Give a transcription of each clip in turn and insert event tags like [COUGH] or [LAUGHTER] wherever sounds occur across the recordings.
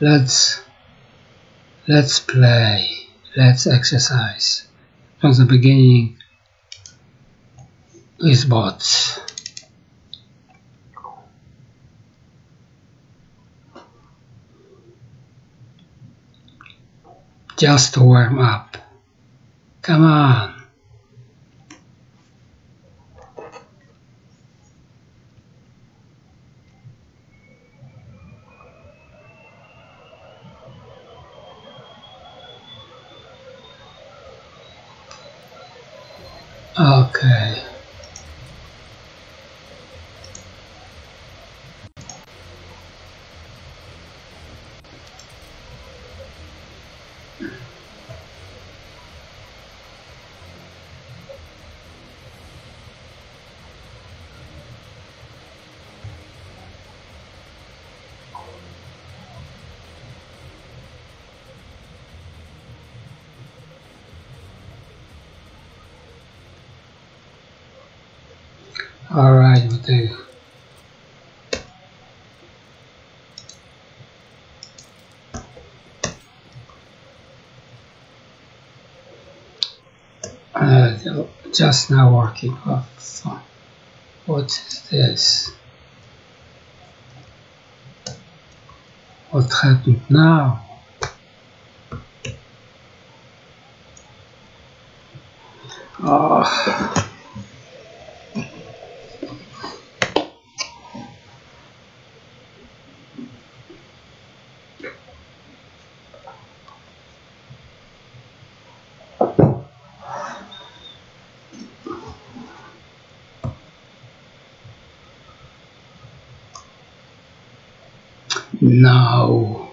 let's let's play. Let's exercise. From the beginning with bots. Just to warm up. Come on Okay. All right, what do? Uh, just now working off. Oh, what is this? What happened now? Oh. No.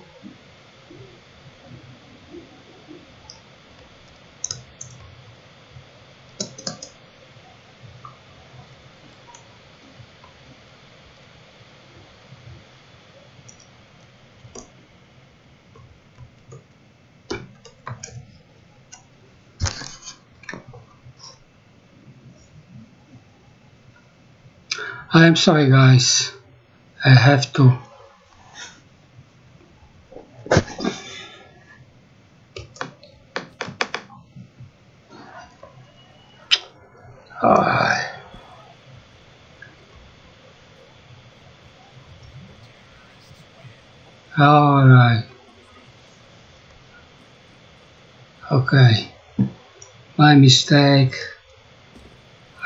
I'm sorry guys, I have to Alright. Alright. Okay. My mistake.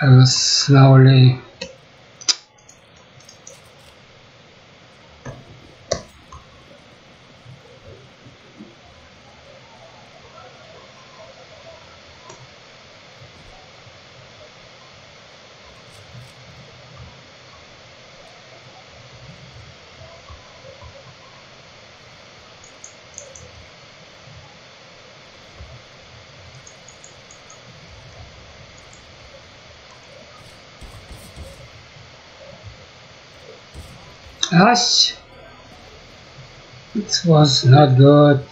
I was slowly Gosh, it was not good.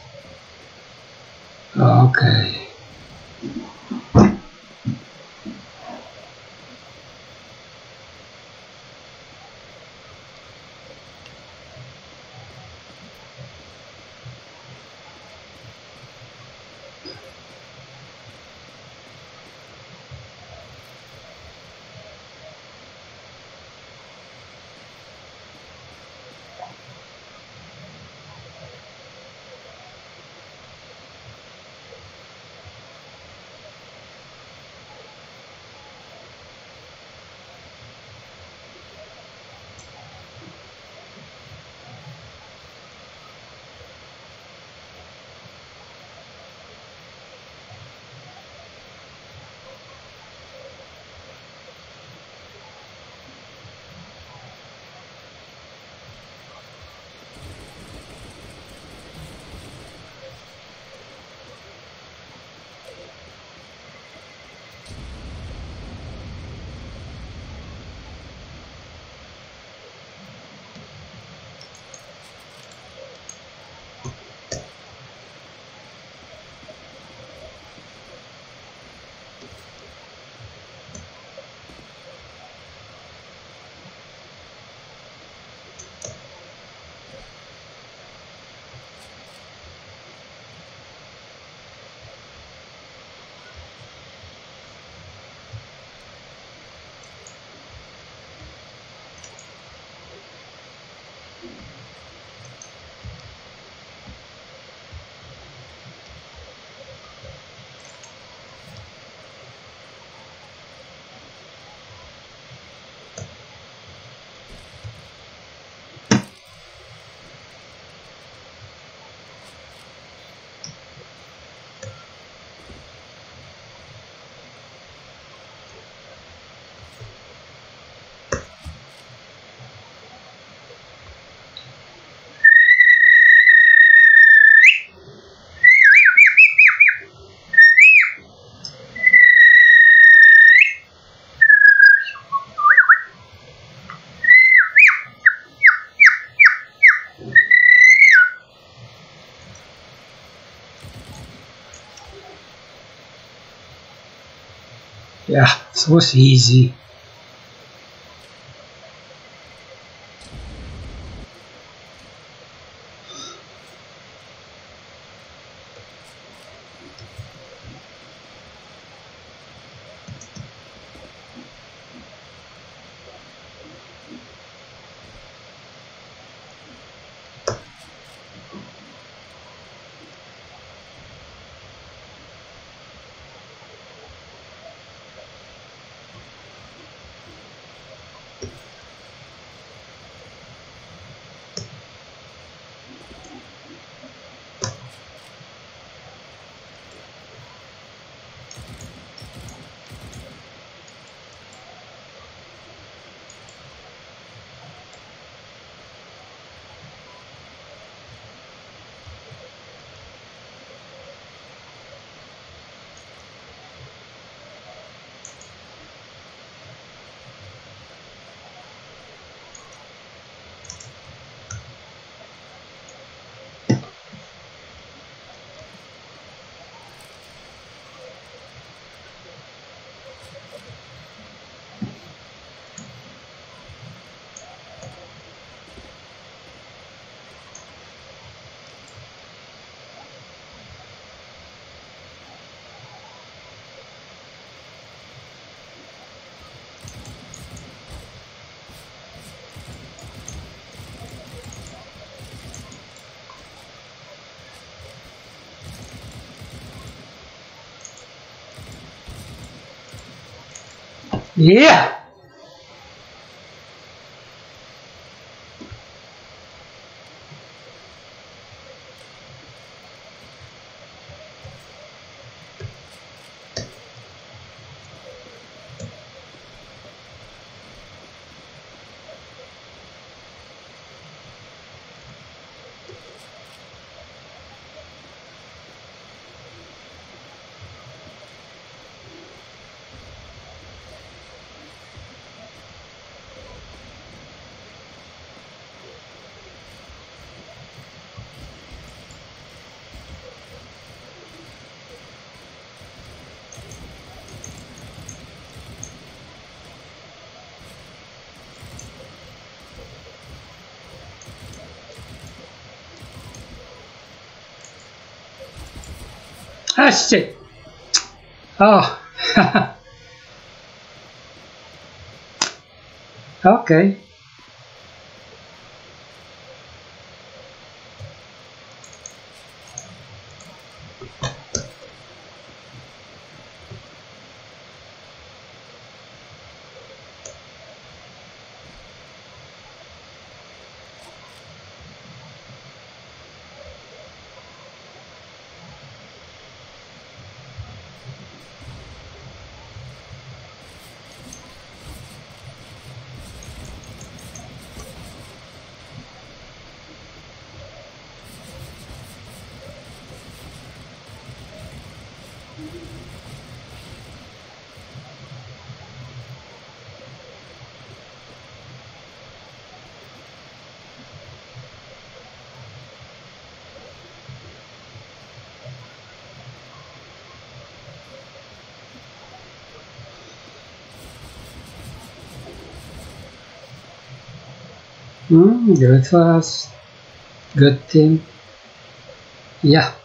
Yeah, it was easy. Yeah. Ah, shit. Oh. [LAUGHS] okay. Mm, good fast. Good team. Yeah.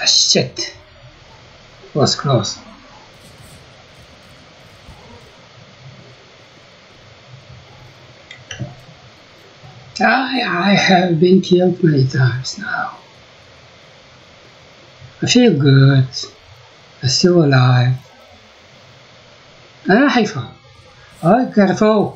Ah, shit. It was close. I, I have been killed many times now. I feel good. I'm still alive. أنا got a كرفو.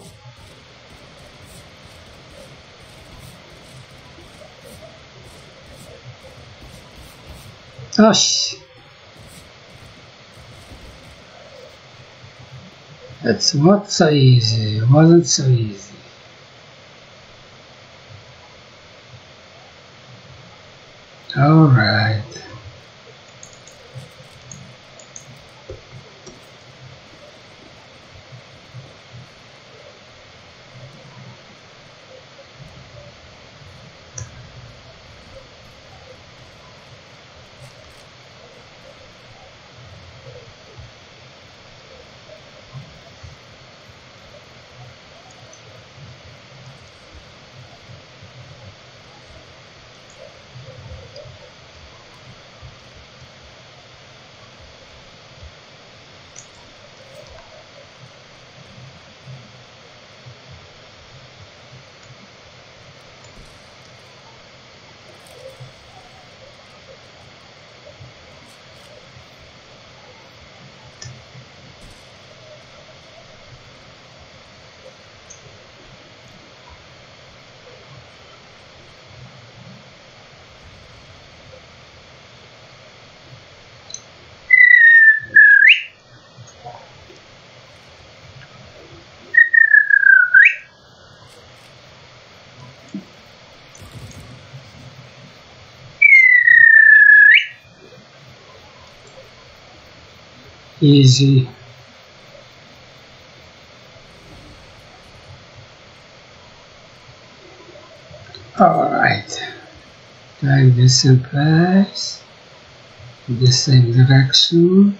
It's not so easy. It wasn't so easy. All right. Easy. Alright. Drag this in place. The same direction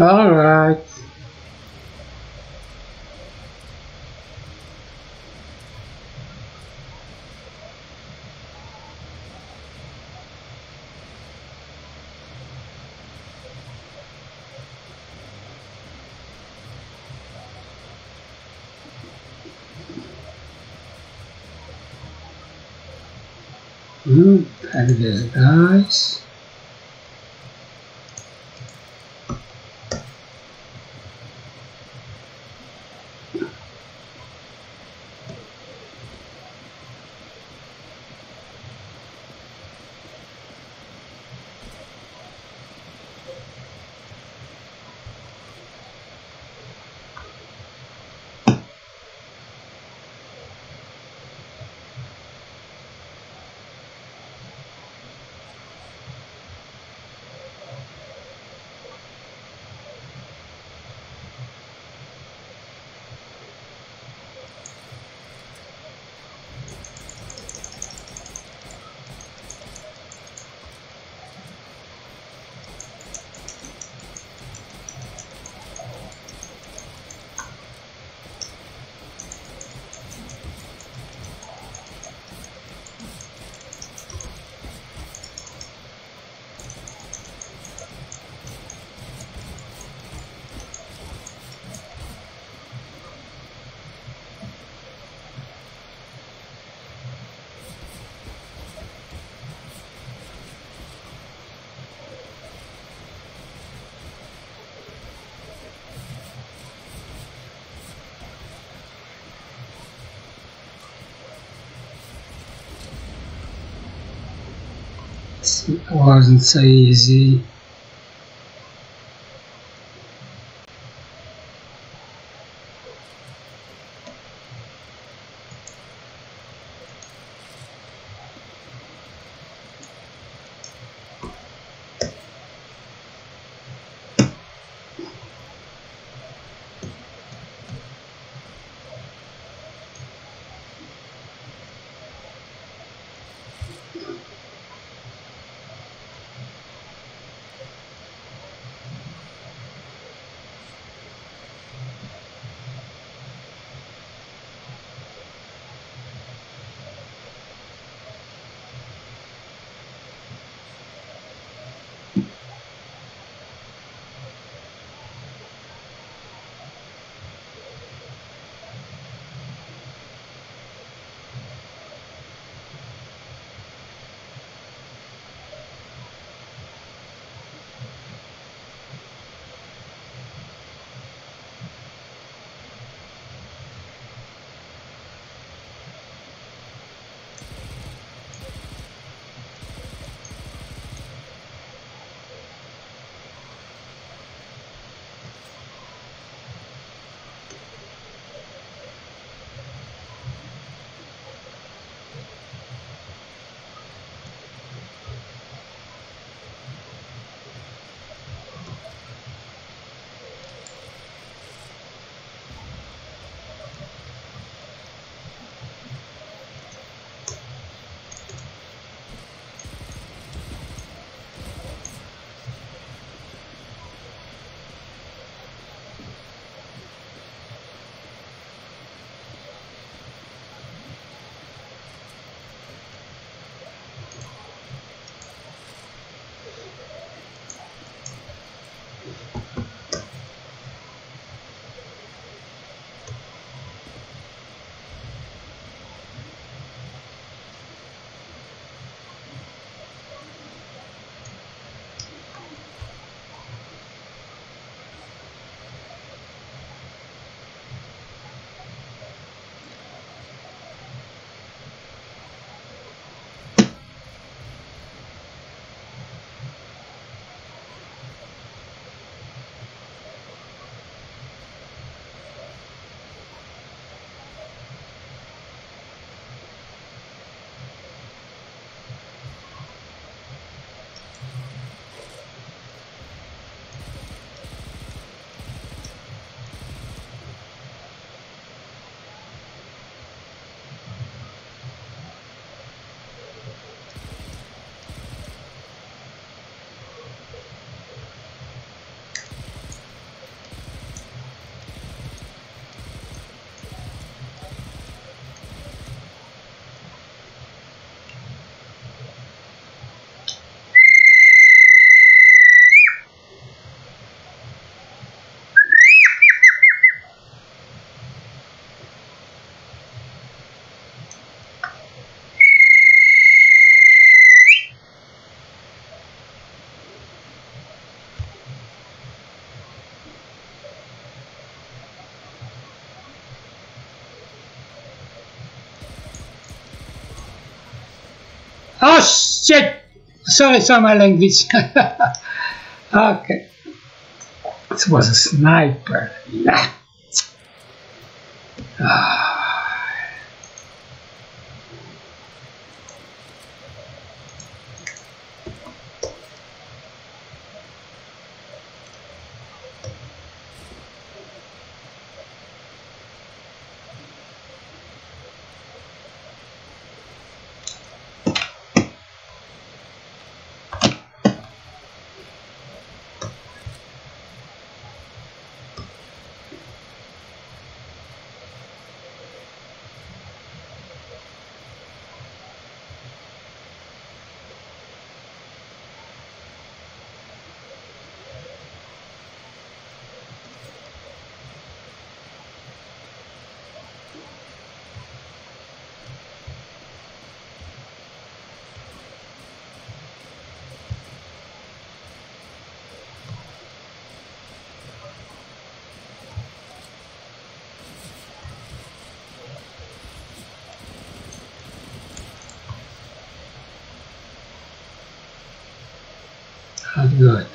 All right. Mm, that is guys. It wasn't so easy. Oh shit! Sorry, sorry, my language. [LAUGHS] okay. It was a sniper. Yeah. Ah. Not good.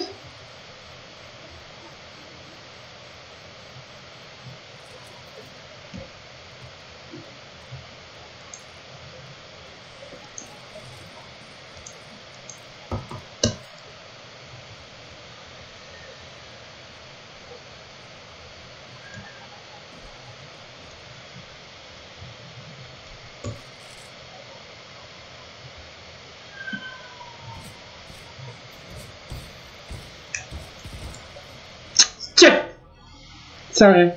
Shit! Sorry.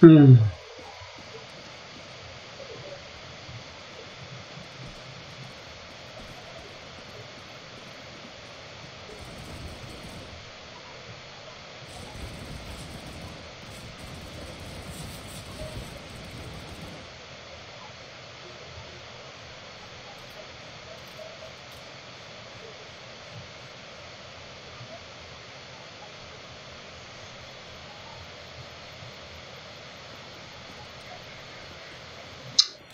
Hmm.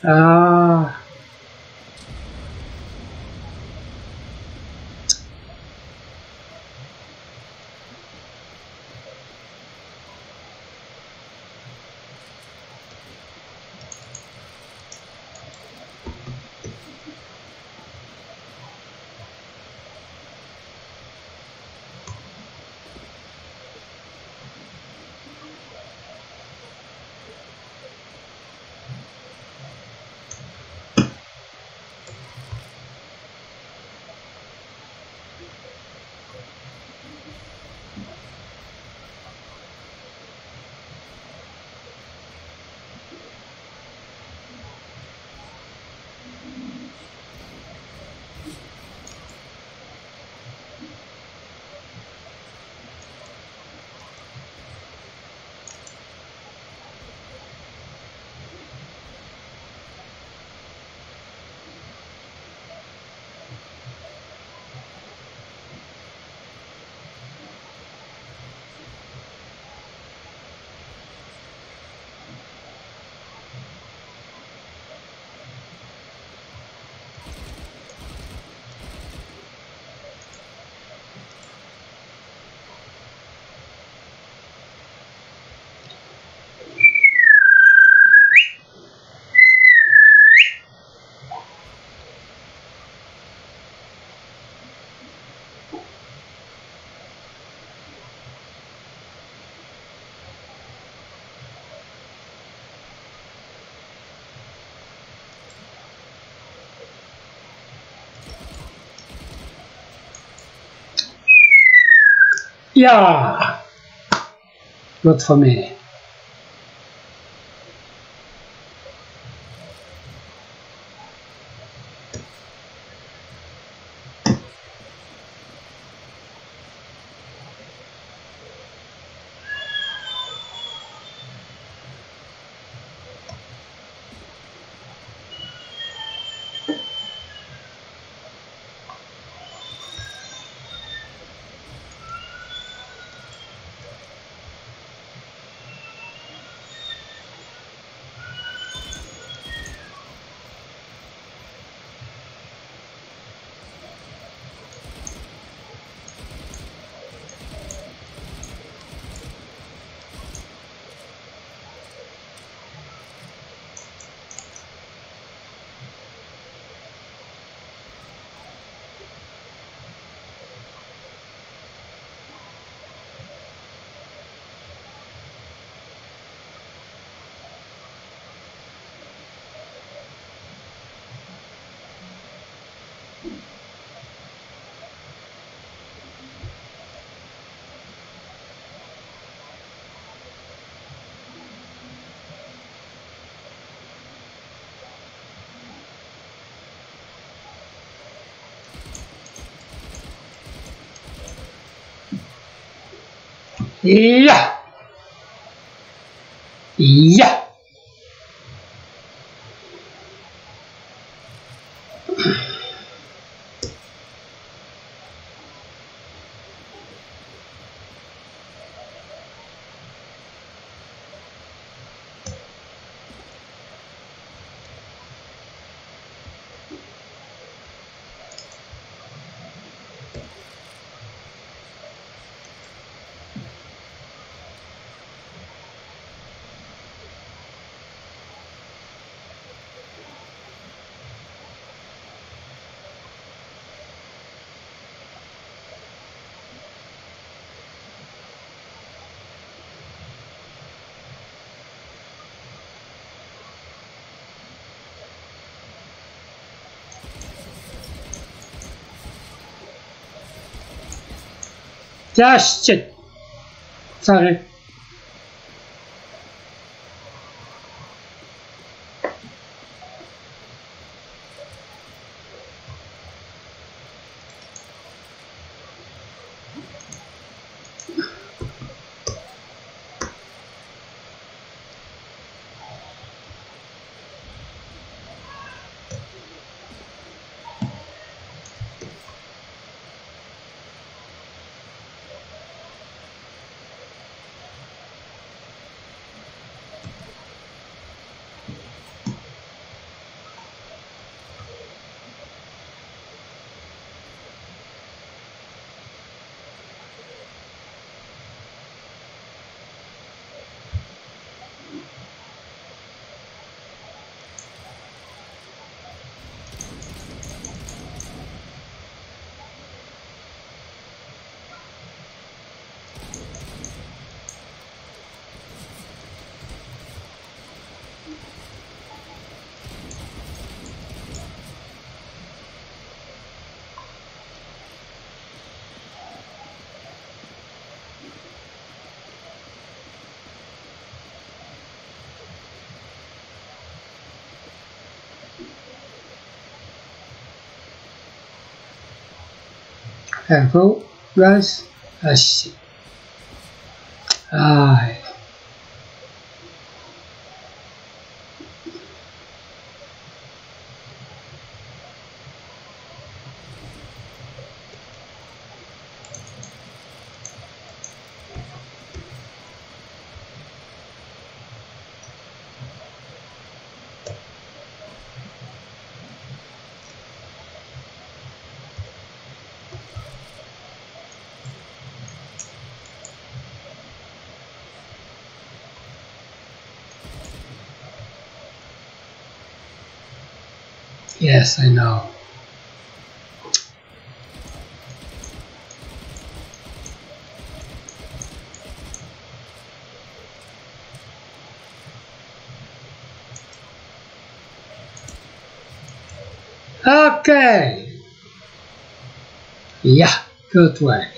Ah. Yeah. Good for me. Yeah. Yeah. Yeah, shit. Sorry. Careful, guys. Ah, shit. Yes, I know. Okay. Yeah, good work.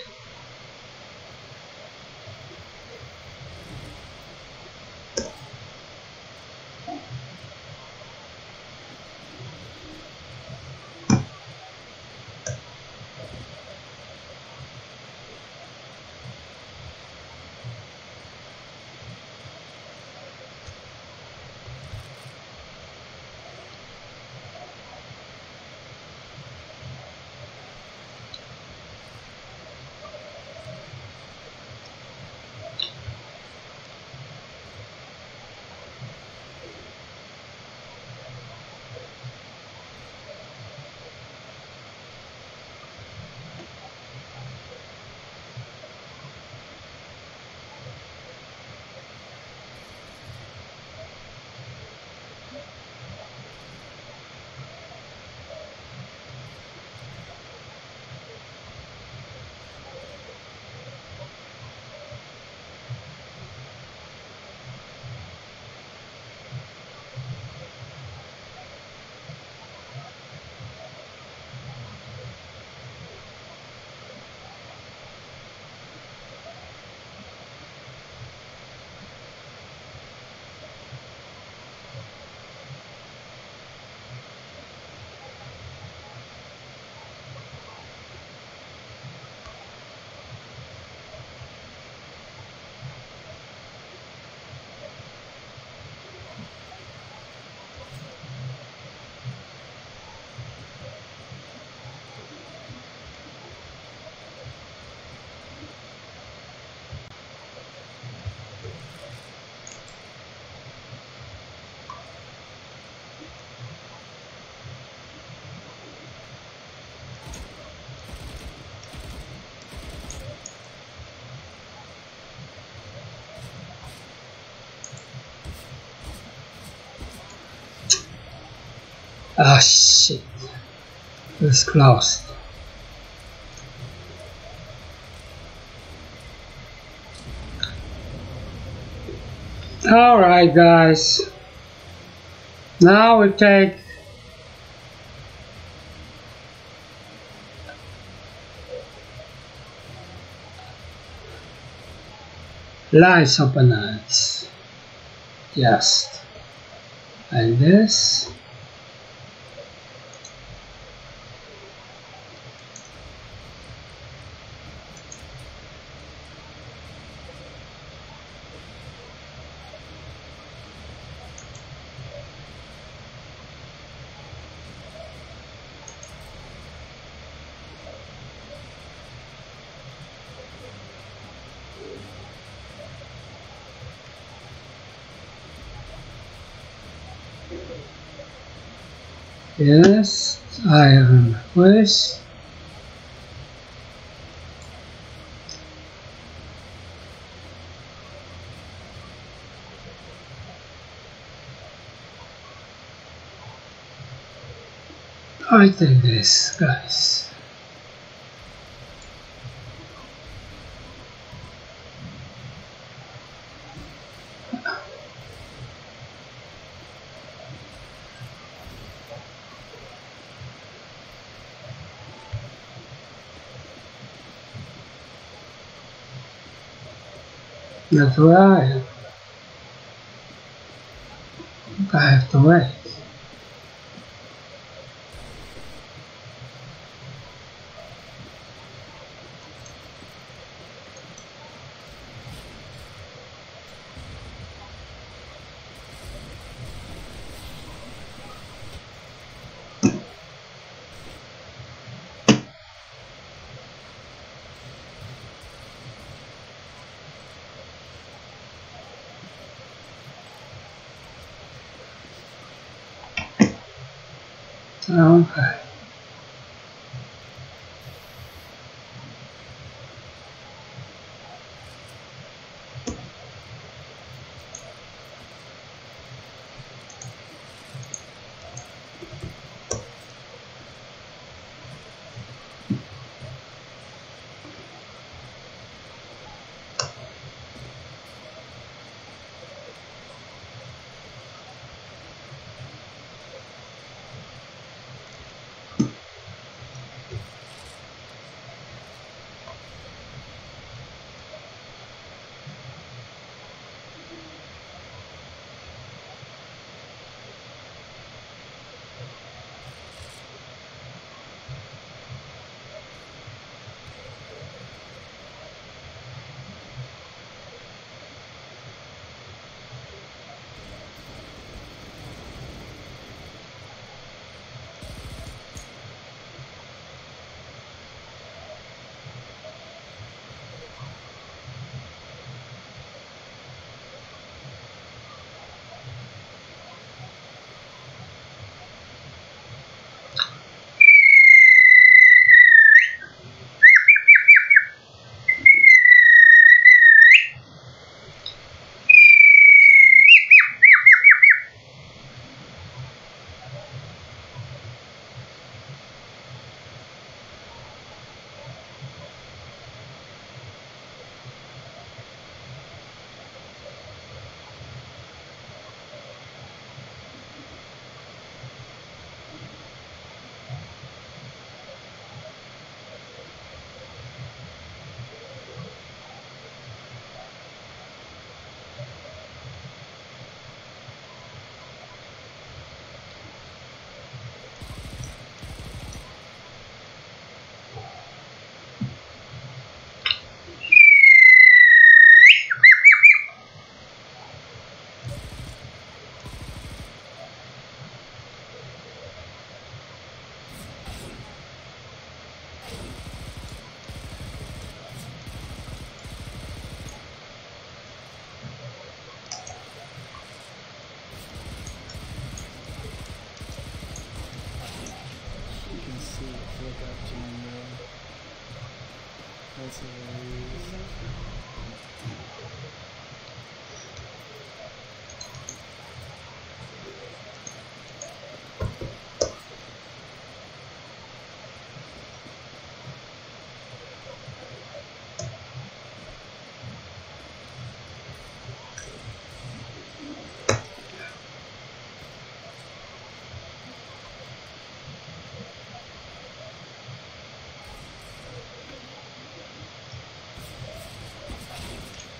Ah shit. It's closed. Alright guys. Now we take lines of bananas. Yes. And this Yes, iron place. I think this, guys. That's right. I have to wait. Okay.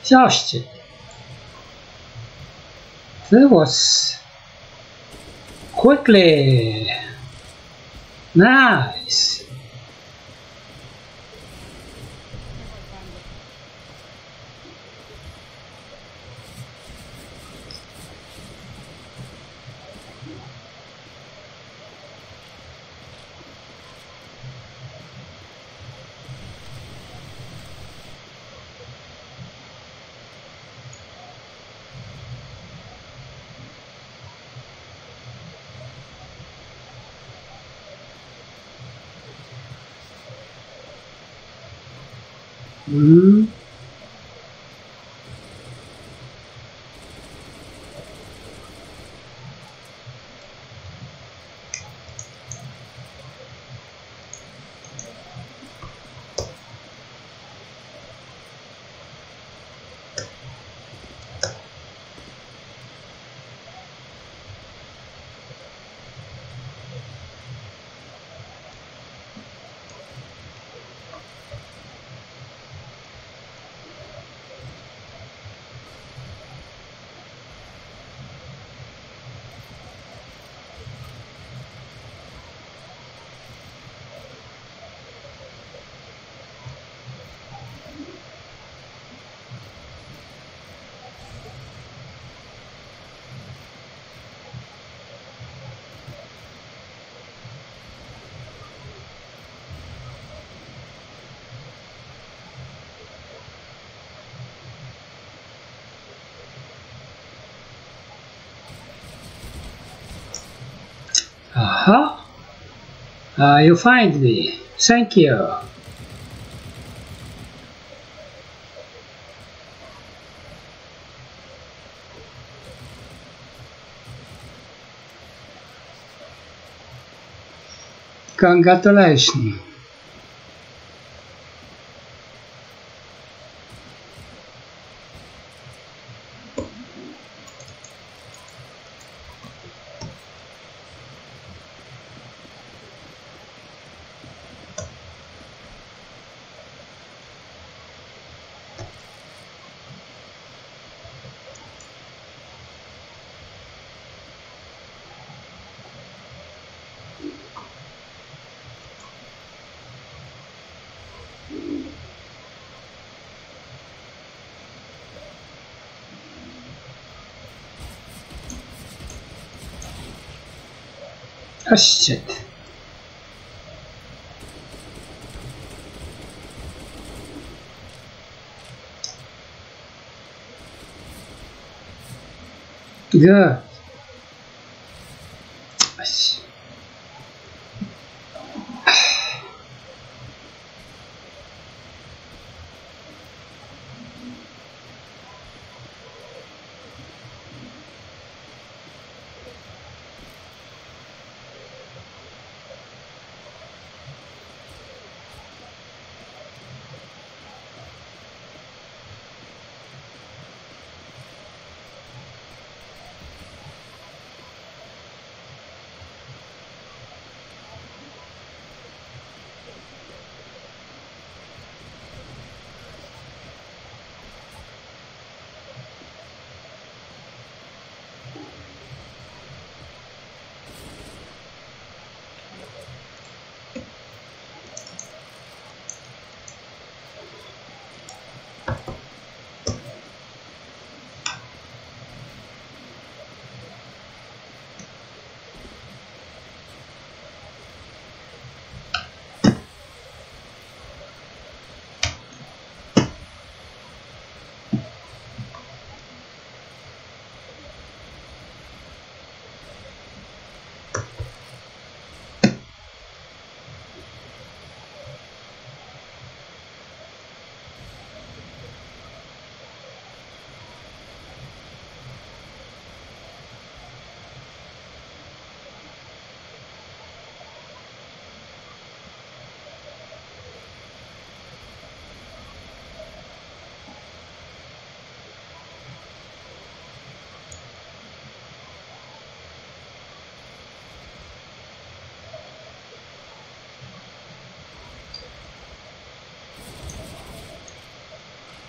Zobaczcie. That was quickly. Nice. Hmm. Aha. Uh, you find me. Thank you. Congratulations. Ah shit. Good.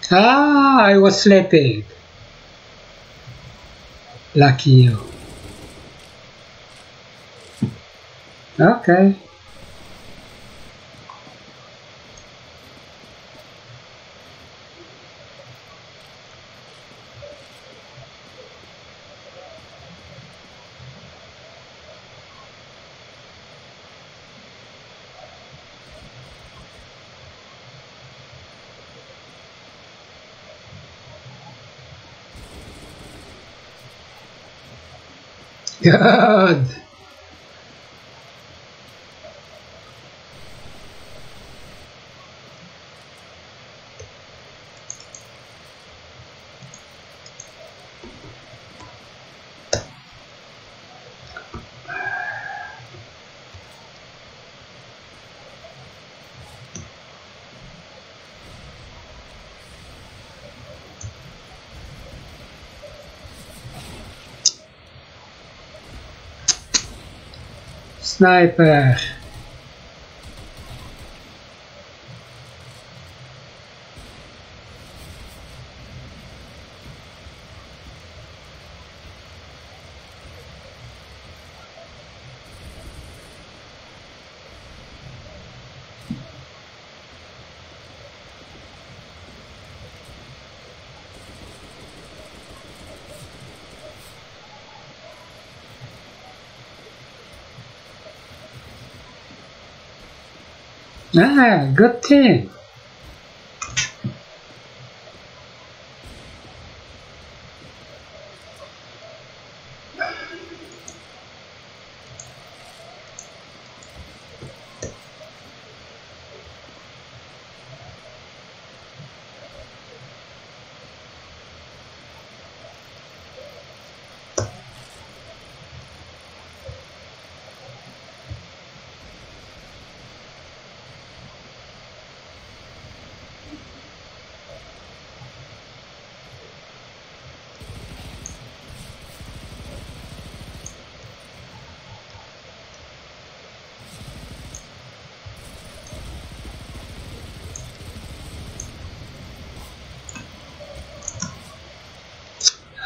Ah, I was sleeping. Lucky you. Okay. [LAUGHS] Good. Sniper. Ah, good team.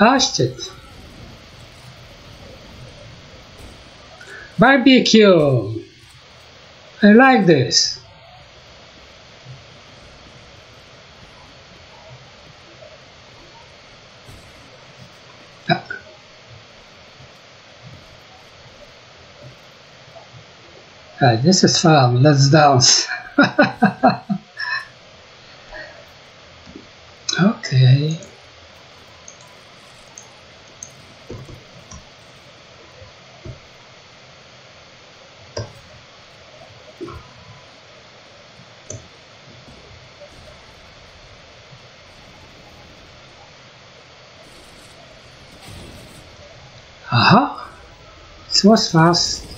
Hashtag. Barbecue. I like this. Ah, this is fun. Let's dance. [LAUGHS] okay. Aha. This was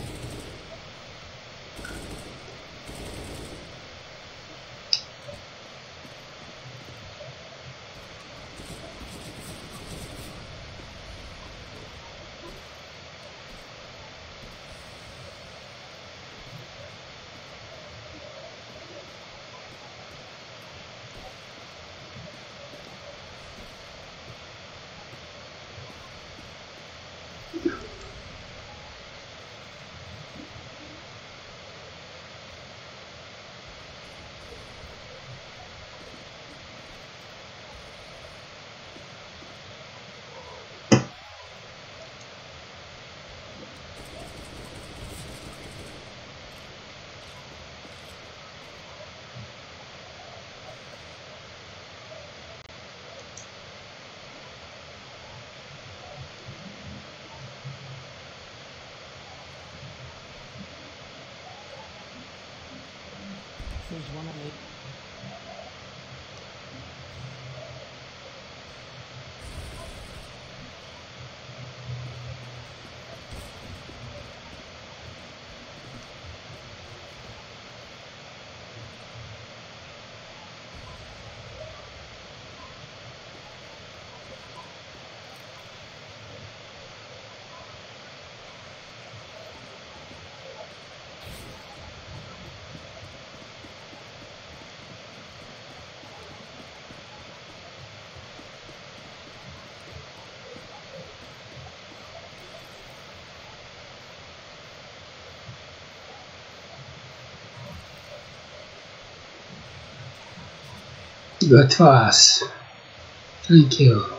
Good for us. Thank you.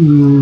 Hmm.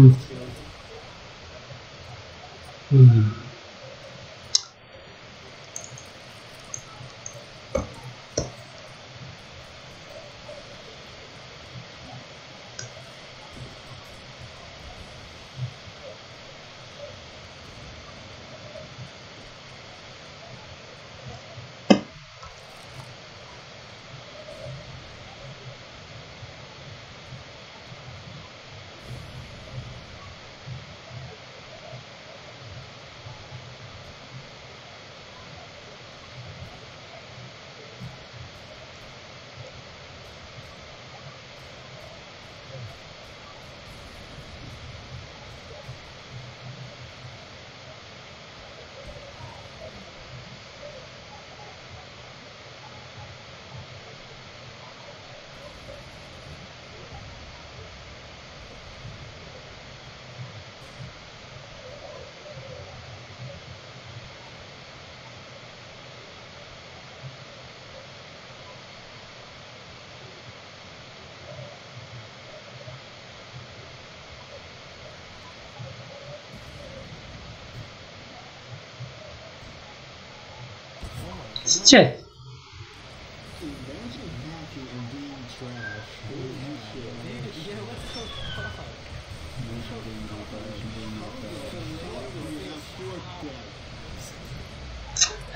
Fuck?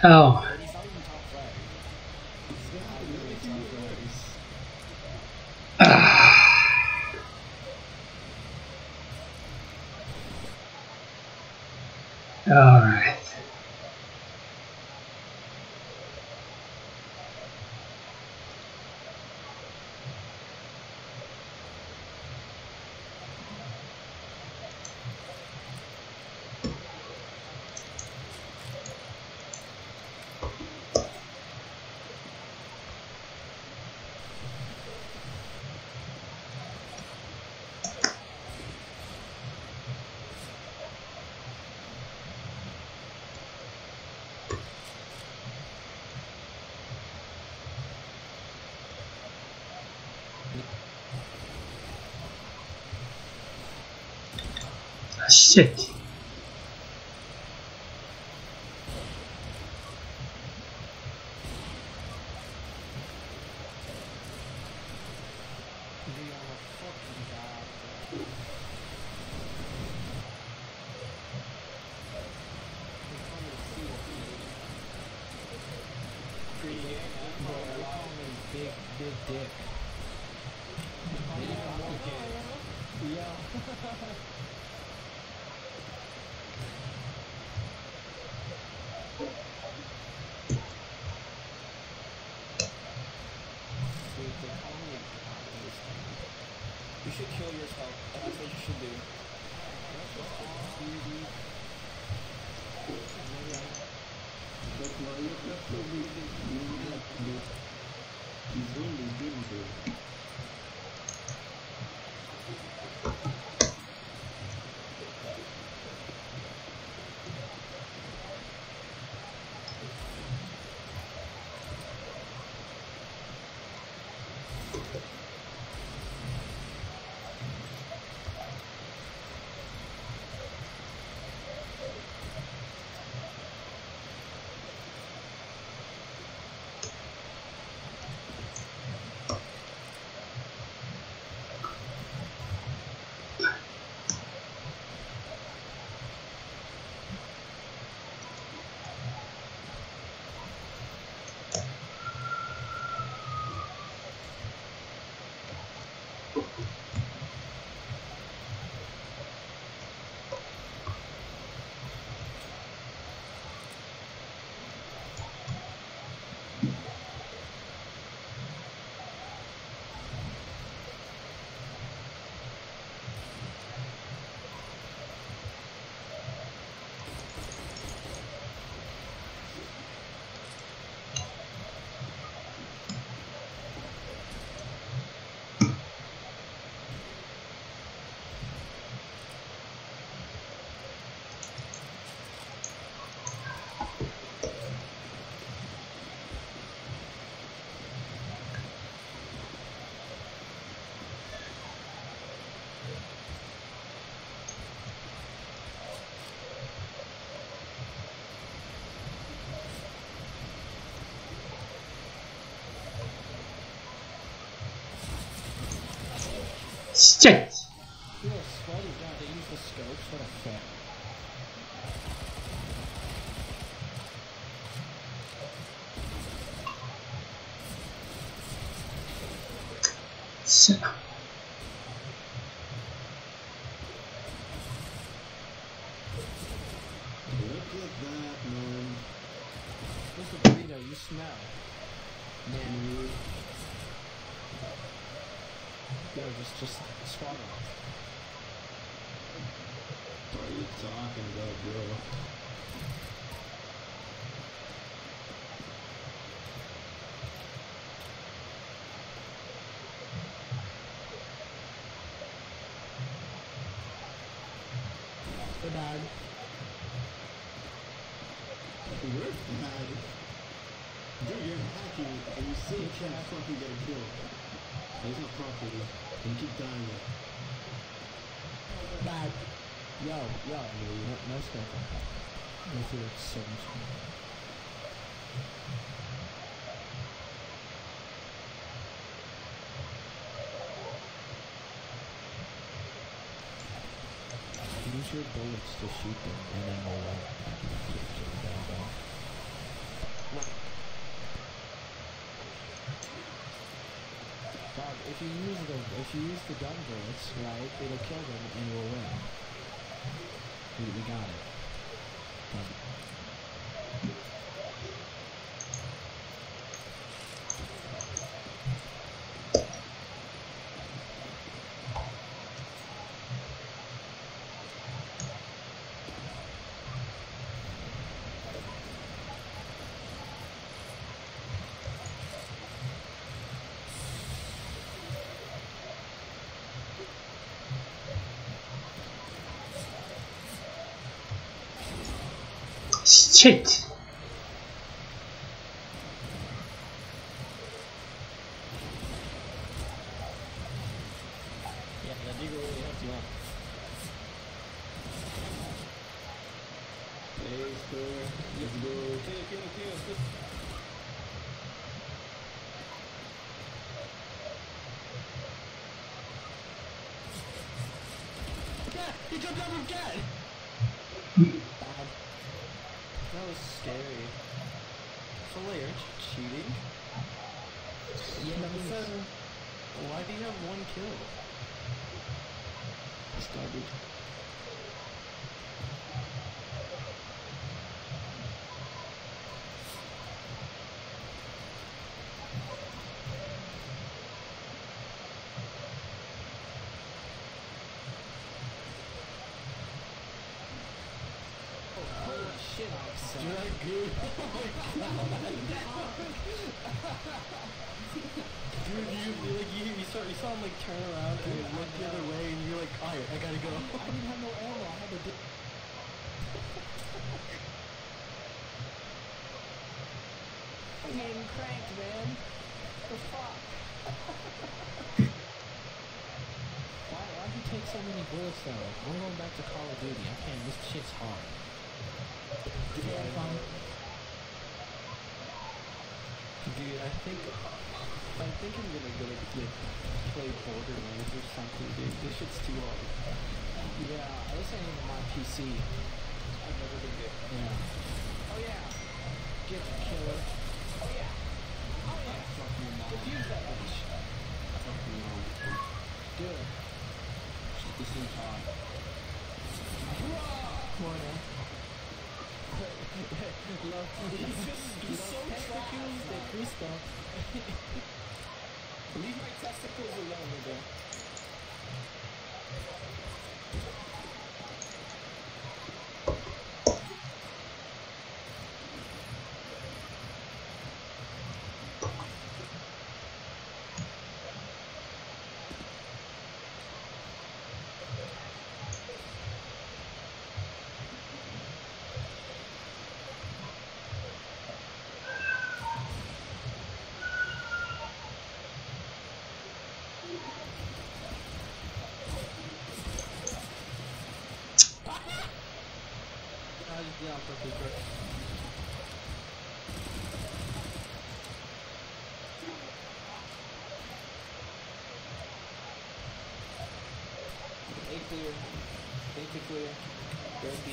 Oh. He's not even top frag. He's not even top frag. Alright. Shit. They are fucking bad. bro. They call me Free Bro, they call me Big, Big Dick. Yeah. Dude, they call me a god in this game. You should kill yourself. That's what you should do. The bag. We're bad. Dude, you're hacking and you still can't fucking get a kill. That's not properly. And keep dying. Bag. Yo, yo, no, no scope. I feel like so much fun. Your bullets to shoot them and roll out. Bob, if you use the if you use the gun bullets, right, it'll kill them and you'll win. We, we got it. Shit! Yeah, that Deagle really helped you out. Hey, score. Let's go. Kill, kill, kill, kill. Yeah, he jumped over again! Bad. That was scary. Fully, aren't you cheating? Yeah, but why do you have one kill? It's garbage. Dude, Dude, you, you like you, you start you saw him like turn around and look the other way, and you're like, alright, I gotta go. I didn't have no ammo. I had to. Di- I'm getting cranked, man. The fuck? why? Why'd you take so many bullets though? I'm going back to Call of Duty. I can't. This shit's hard. Yeah, fine. Dude, I think I think I'm gonna go like play Borderlands or something, dude. This shit's too hard. Yeah, I this ain't even my PC. I've never been good. Yeah. Oh yeah. Get the killer. Oh yeah. Oh yeah. Fuck your mom. Defuse that bitch. Fuck your mom. Good. This is hot. Come on now. Love, He's just he's so testicles de Cristo. Leave my testicles alone, nigga. I just did it on purpose, bro. A clear. A to clear. Red B.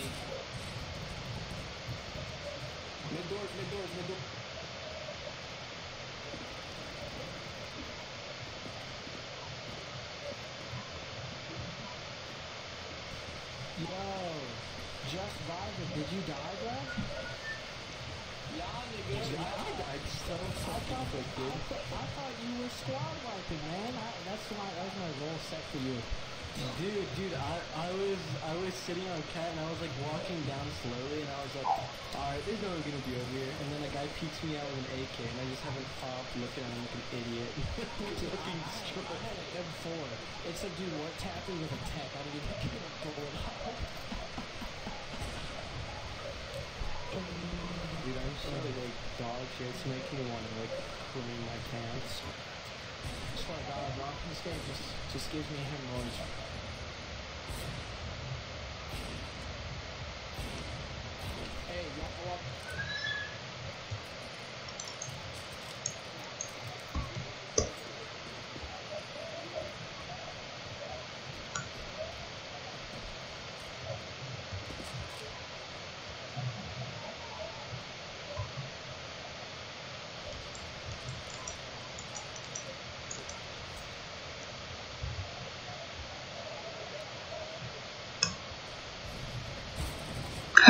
Mid doors, mid doors, mid doors. Yo, just vibing. Did you die, bro? Yeah, nigga. I died so fucking quick, dude. I thought you were squad wiping, man. I, that's why that was my role set for you. Dude, dude, I, I was I was sitting on a cat and I was like walking down slowly and I was like, alright, there's no one gonna be over here. And then a guy peeks me out with an AK and I just haven't stopped looking at him like an idiot. [LAUGHS] Looking I destroyed. had an M4. It's like, dude, what tapping with a tech? I didn't even get a bullet [LAUGHS] out. Sorry, like dog making me want to like cream my pants. swear to God, bro. This game just, just gives me hemorrhoids.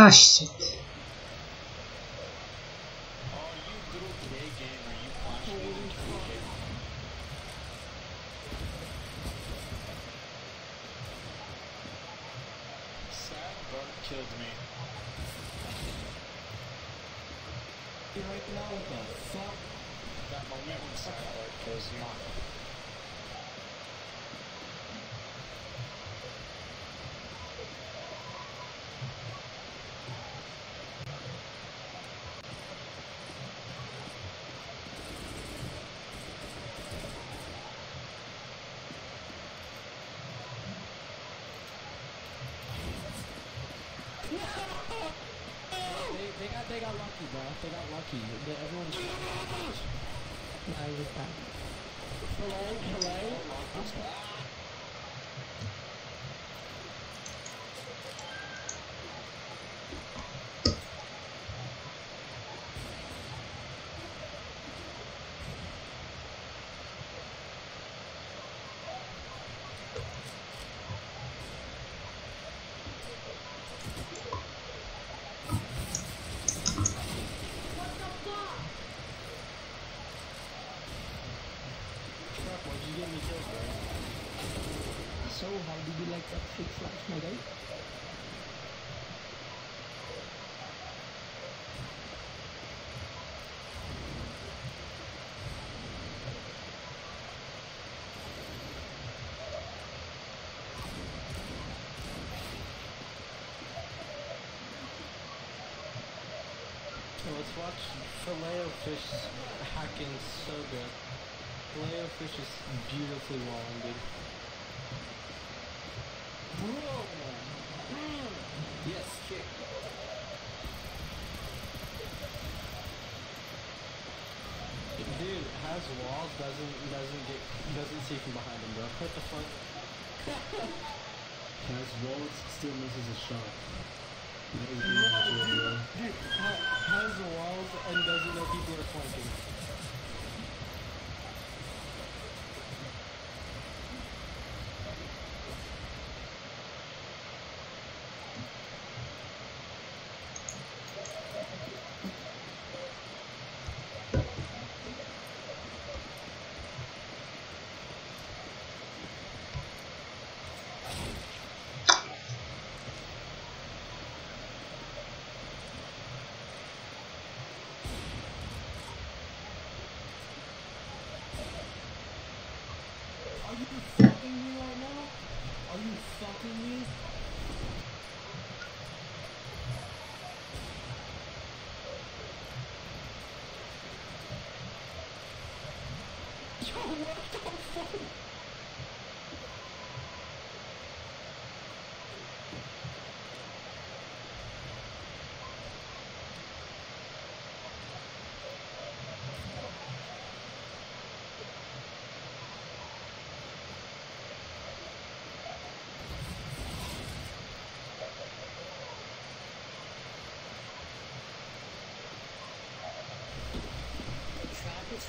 Ah, Let's watch Filet Fish hacking so good. Filet Fish is beautifully well-ended. Has walls, doesn't doesn't get doesn't see from behind him, bro. [LAUGHS] What the fuck? Has walls still misses a shot. That is really good, bro. Dude ha- has walls and doesn't know people are flanking. Oh,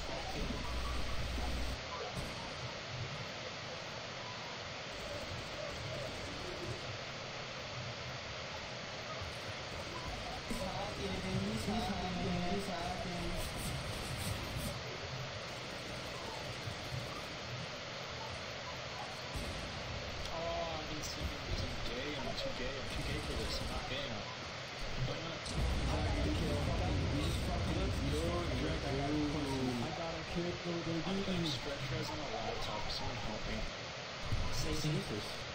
I didn't see. I'm too gay. I'm too gay for this. I'm not gay enough. Why not? I got a kid over I'm the playing stretch res on a laptop. Someone help me. Say Jesus. What in the fucking me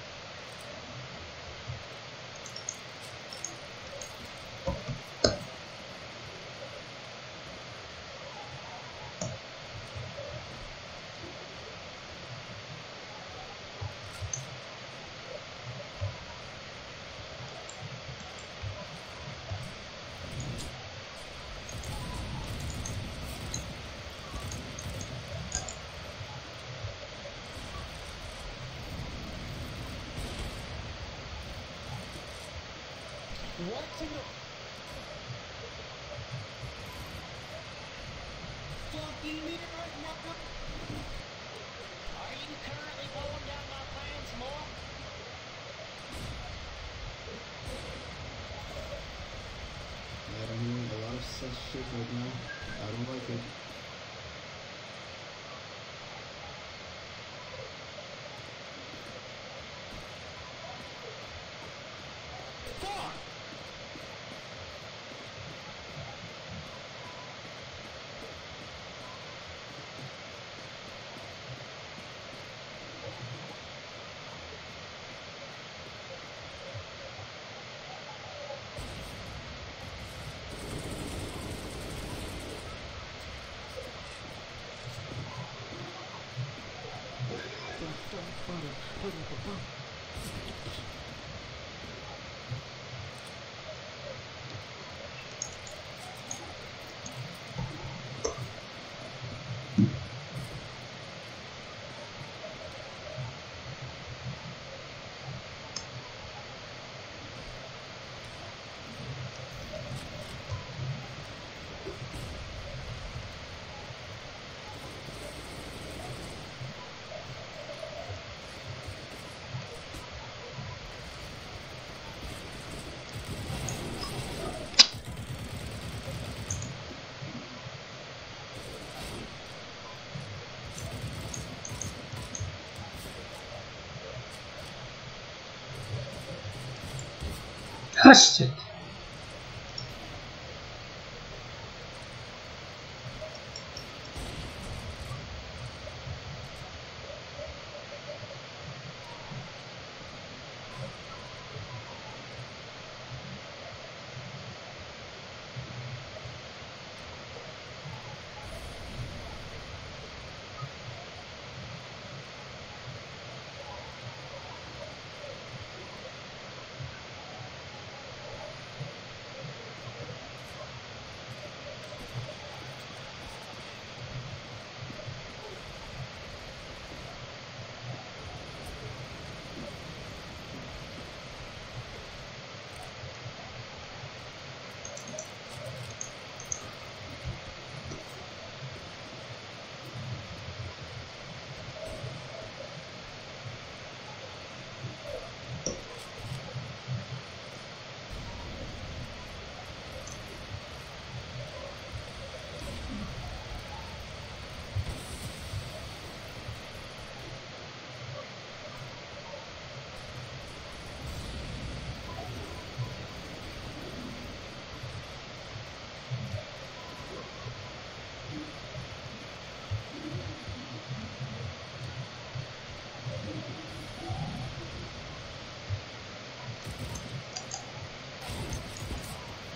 more? I'm hearing a lot of such shit right now. I don't like it. fuck? Hushed [LAUGHS] it. kostet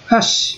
Hash.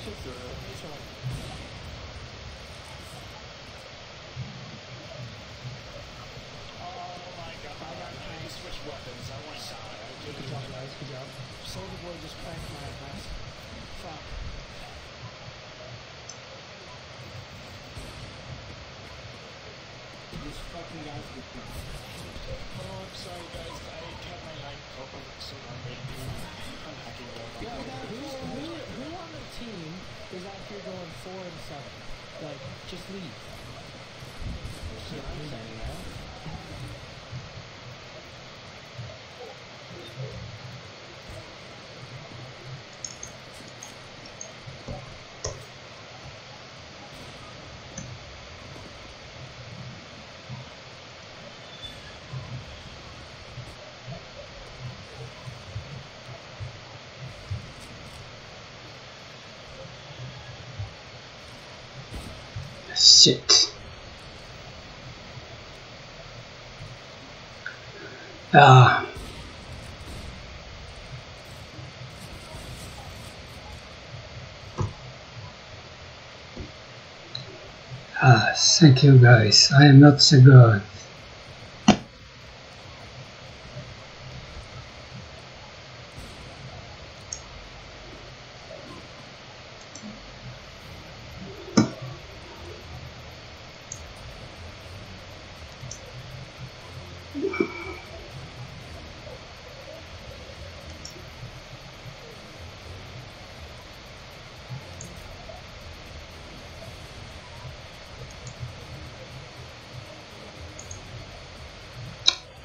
Should throw it. You should like Oh my god. I got I need to switch weapons. I want die. I Good job, guys. Good job. Soldier Boy just cracked my ass. Fuck. This fucking guy's Oh, I'm sorry, guys. Who, on the team is out here going four and seven? Like, just leave. Yeah? Ah. Ah, thank you guys. I am not so good.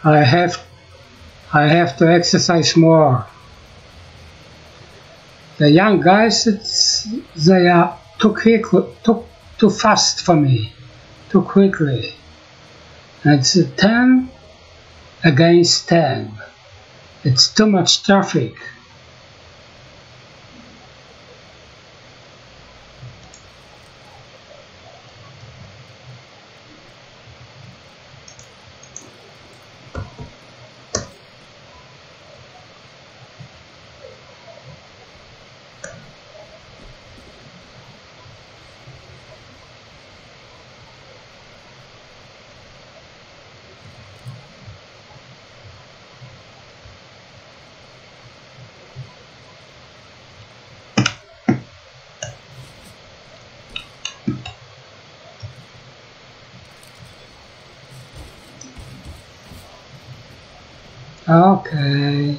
I have I have to exercise more. The young guys, they are too quick, too, too fast for me, too quickly. It's 10 against 10. It's too much traffic. Okay.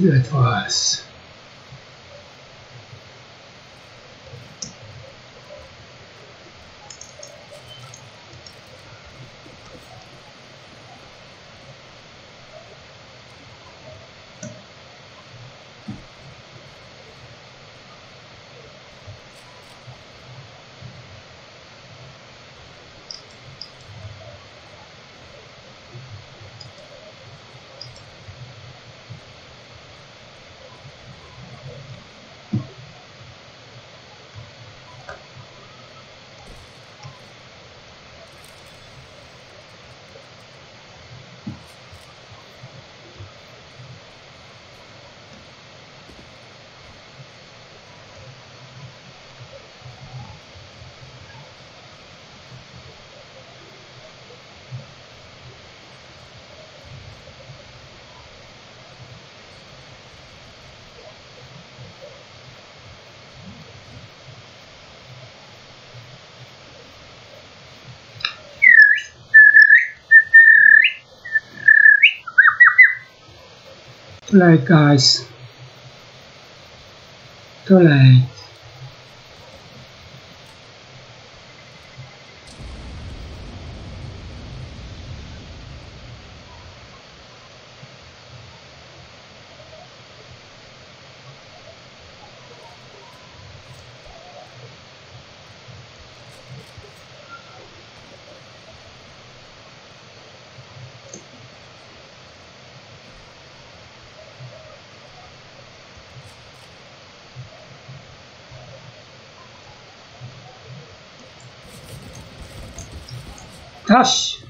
Good for us. Too guys. Too late. Gosh.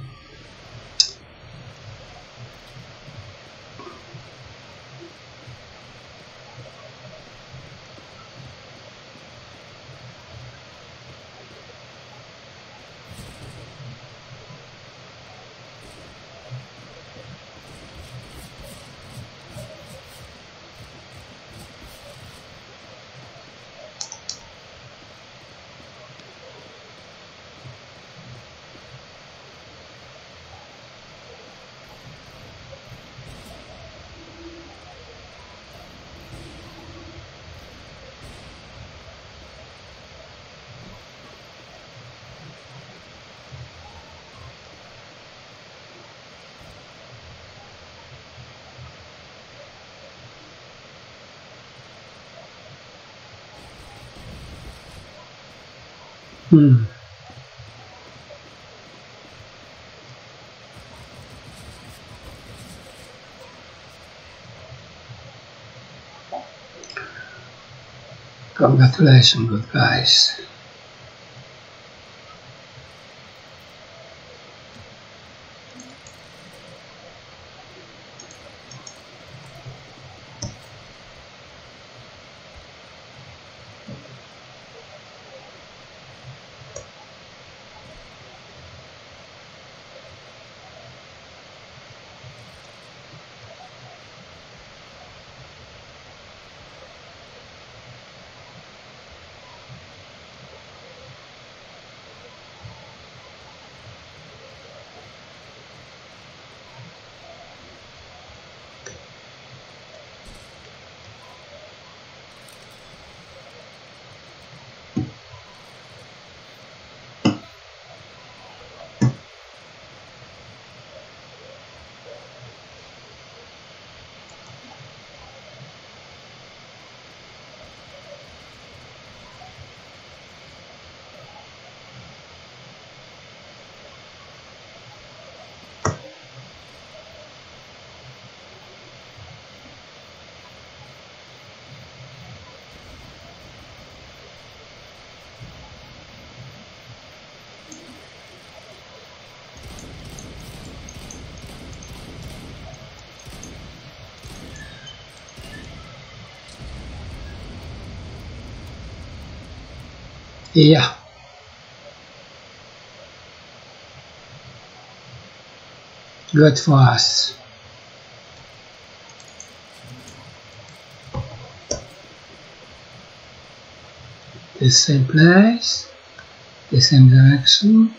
Hmm. Congratulations, good guys. Yeah. Good for us. The same place, the same direction.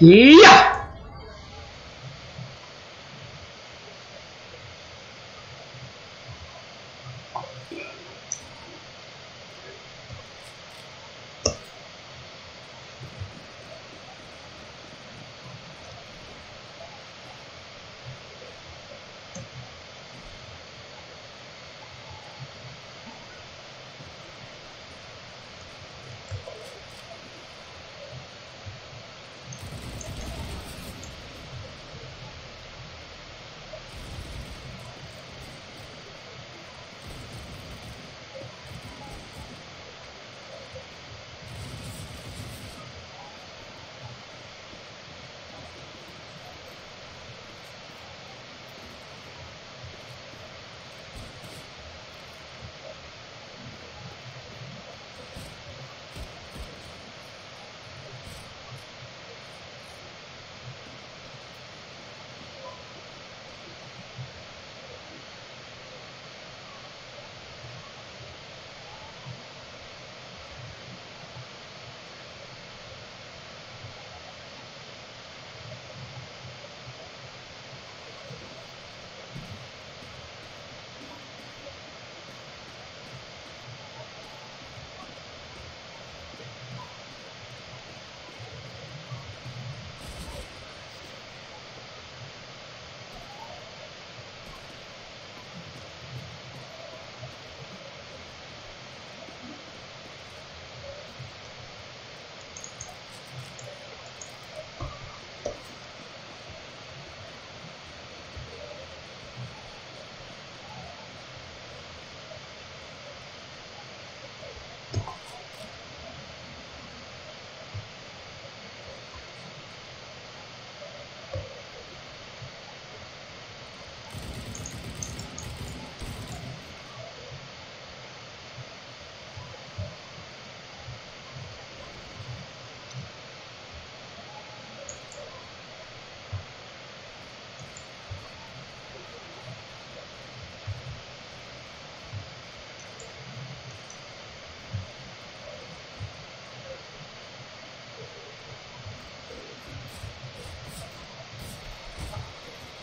Yeah!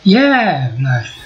Yeah, nice.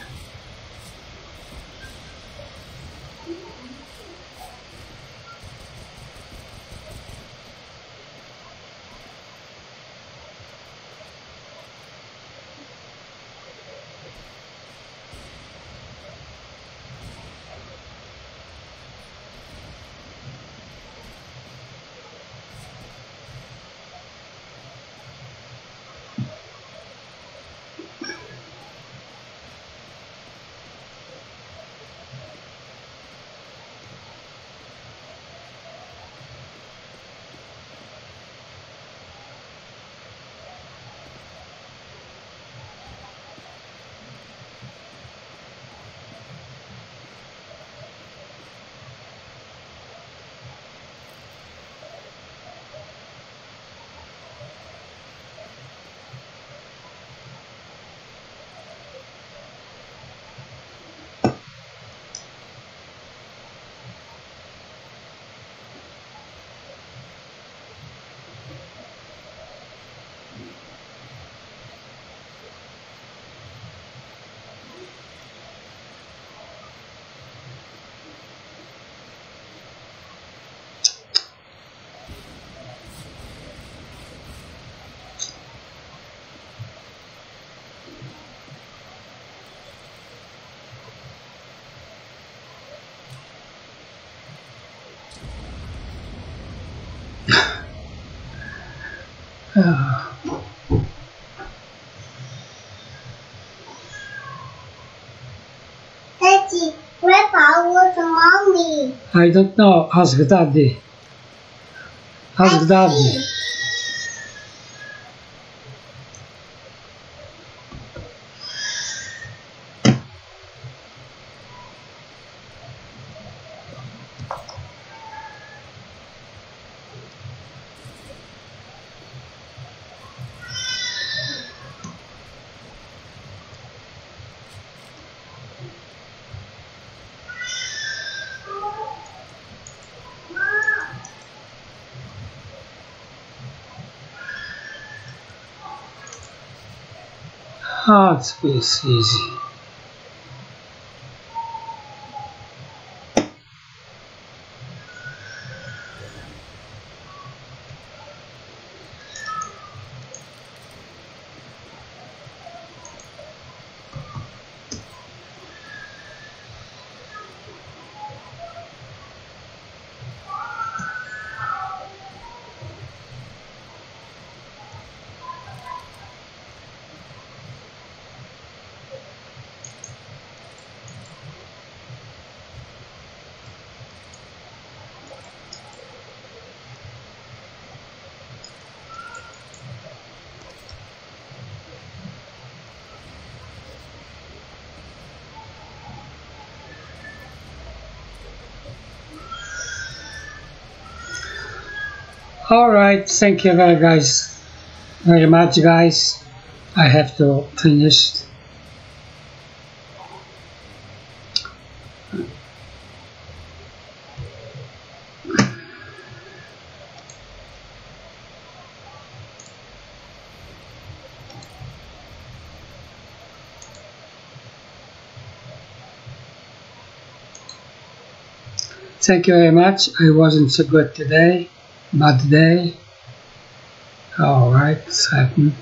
Daddy, Grandpa was mommy. I don't know. Ask Daddy. Ask Daddy. Ah, it's it's easy. All right, thank you very guys, very much, guys. I have to finish. Thank you very much. I wasn't so good today. Bad day. All right, it's happened.